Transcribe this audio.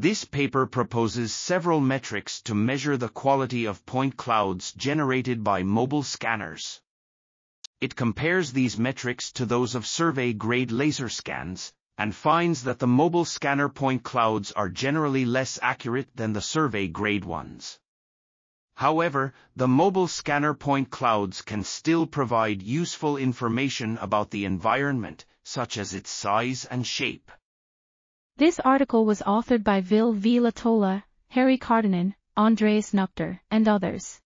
This paper proposes several metrics to measure the quality of point clouds generated by mobile scanners. It compares these metrics to those of survey-grade laser scans, and finds that the mobile scanner point clouds are generally less accurate than the survey-grade ones. However, the mobile scanner point clouds can still provide useful information about the environment, such as its size and shape. This article was authored by Ville V. Lehtola, Harri Kaartinen, Andreas Nüchter, and others.